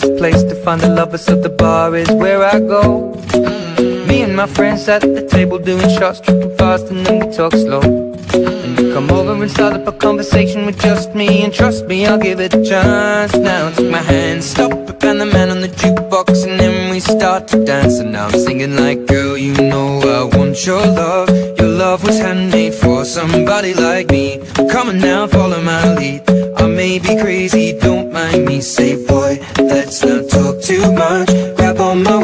find the lovers so the bar is where I go. Me and my friends at the table doing shots, tripping fast and then we talk slow. And you come over and start up a conversation with just me And trust me, I'll give it a chance. Now take my hand, stop it, and the man on the jukebox And then we start to dance. And now I'm singing like, girl, you know I want your love. Your love was handmade for somebody like me. Come on now, follow my lead. I may be crazy,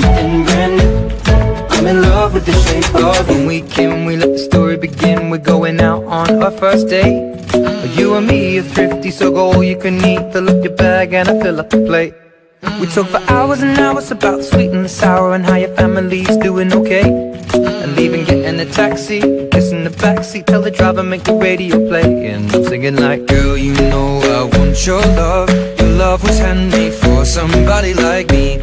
something brand new I'm in love with the shape of When we came, we let the story begin. We're going out on our first date. You and me are thrifty, so go all you can eat. Fill up your bag and I fill up the plate. We talk for hours and hours about the sweet and the sour And how your family's doing okay. And leaving, getting a taxi Kissing the backseat, tell the driver make the radio play. And I'm singing like, girl, you know I want your love. Your love was handmade for somebody like me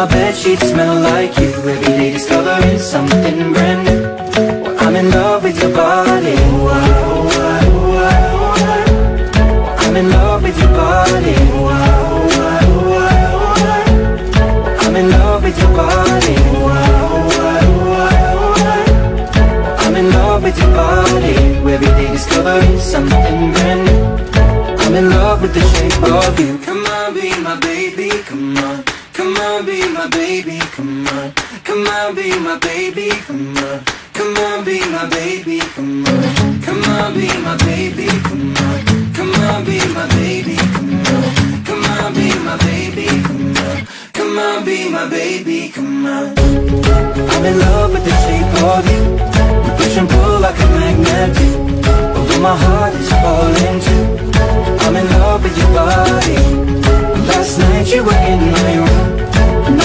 my bed sheets smell like you. Every day discovering something brand new. I'm in love with your body. Oh, oh, oh, oh. I'm in love with your body. Oh, oh. I'm in love with your body. Oh, oh. I'm in love with your body. Every day discovering something brand new. I'm in love with the shape of you. Come on, be my baby, come on Come on, be my baby, come on. Come on, be my baby, come on. Come on, be my baby, come on. Come on, be my baby, come on. Come on, be my baby, come on. Come on, be my baby, come on. Come on, be my baby, come on. I'm in love with the shape of you. We push and pull like a magnet Although my heart